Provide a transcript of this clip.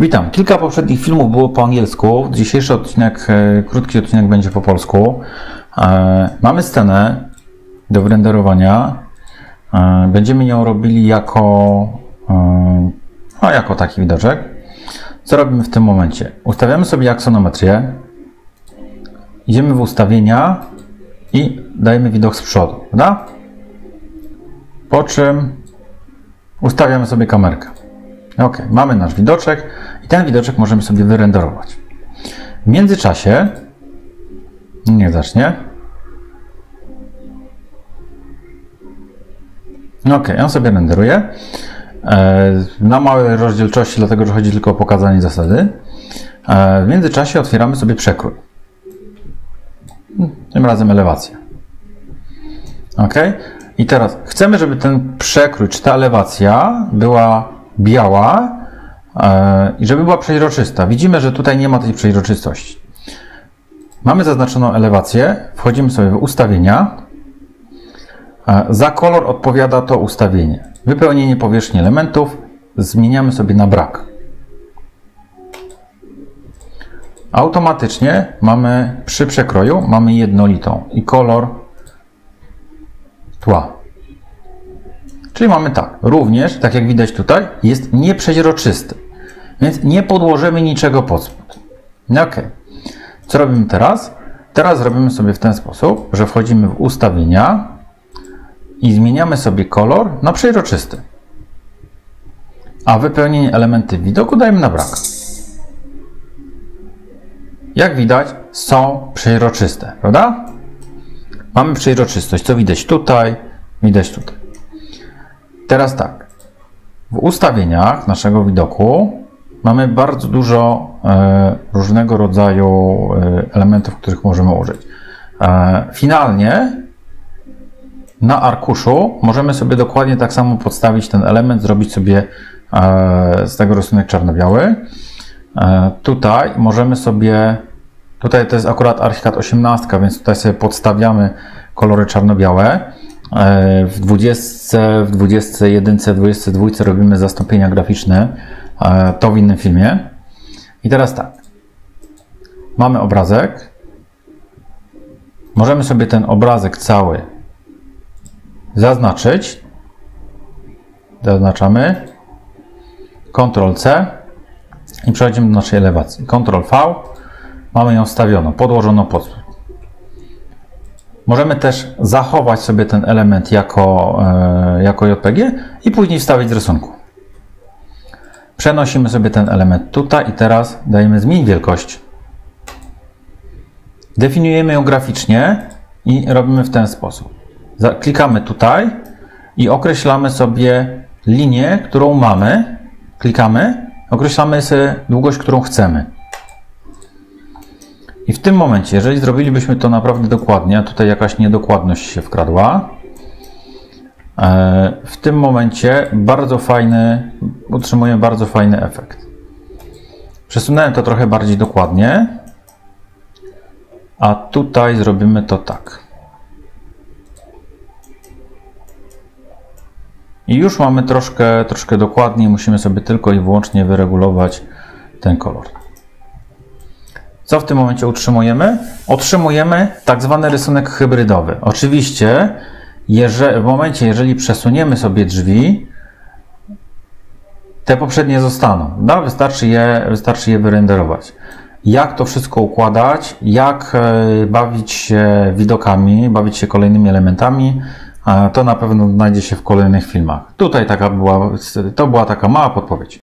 Witam. Kilka poprzednich filmów było po angielsku. Dzisiejszy odcinek, e, krótki odcinek będzie po polsku. E, mamy scenę do wyrenderowania. E, będziemy ją robili jako, no, jako taki widoczek. Co robimy w tym momencie? Ustawiamy sobie aksonometrię. Idziemy w ustawienia i dajemy widok z przodu, prawda? Po czym ustawiamy sobie kamerkę. Ok, mamy nasz widoczek i ten widoczek możemy sobie wyrenderować. W międzyczasie, nie zacznie. Ok, on sobie renderuje e, na małej rozdzielczości, dlatego że chodzi tylko o pokazanie zasady. E, w międzyczasie otwieramy sobie przekrój. Tym razem elewację. Ok, i teraz chcemy, żeby ten przekrój, czy ta elewacja była biała e, i żeby była przeźroczysta. Widzimy, że tutaj nie ma tej przeźroczystości. Mamy zaznaczoną elewację, wchodzimy sobie w ustawienia. E, za kolor odpowiada to ustawienie. Wypełnienie powierzchni elementów zmieniamy sobie na brak. Automatycznie mamy przy przekroju mamy jednolitą i kolor tła. Czyli mamy tak, również, tak jak widać tutaj, jest nieprzeźroczysty. Więc nie podłożymy niczego pod spód. Ok. Co robimy teraz? Teraz robimy sobie w ten sposób, że wchodzimy w ustawienia i zmieniamy sobie kolor na przejrzysty. A wypełnienie elementy widoku dajemy na brak. Jak widać, są przejrzyste, prawda? Mamy przejrzystość, co widać tutaj, widać tutaj. Teraz tak. W ustawieniach naszego widoku mamy bardzo dużo e, różnego rodzaju e, elementów, których możemy użyć. E, finalnie na arkuszu możemy sobie dokładnie tak samo podstawić ten element, zrobić sobie z tego rysunek czarno-biały. Tutaj możemy sobie, tutaj to jest akurat Archicad 18, więc tutaj sobie podstawiamy kolory czarno-białe. E, w 20, w 21, w 22 robimy zastąpienia graficzne. E, to w innym filmie. I teraz tak. Mamy obrazek. Możemy sobie ten obrazek cały zaznaczyć. Zaznaczamy. Ctrl C i przechodzimy do naszej elewacji. Ctrl V. Mamy ją wstawioną, podłożoną pod. Możemy też zachować sobie ten element jako, e, jako JPG i później wstawić z rysunku. Przenosimy sobie ten element tutaj i teraz dajemy zmień wielkość. Definiujemy ją graficznie i robimy w ten sposób. Klikamy tutaj i określamy sobie linię, którą mamy. Klikamy, określamy sobie długość, którą chcemy. I w tym momencie, jeżeli zrobilibyśmy to naprawdę dokładnie, a tutaj jakaś niedokładność się wkradła, e, w tym momencie bardzo fajny, utrzymujemy bardzo fajny efekt. Przesunąłem to trochę bardziej dokładnie, a tutaj zrobimy to tak. I już mamy troszkę, troszkę dokładniej, musimy sobie tylko i wyłącznie wyregulować ten kolor. Co w tym momencie utrzymujemy? Otrzymujemy tak zwany rysunek hybrydowy. Oczywiście, jeżeli, w momencie, jeżeli przesuniemy sobie drzwi, te poprzednie zostaną. No, wystarczy, je, wystarczy je wyrenderować. Jak to wszystko układać, jak e, bawić się widokami, bawić się kolejnymi elementami, to na pewno znajdzie się w kolejnych filmach. Tutaj taka była, to była taka mała podpowiedź.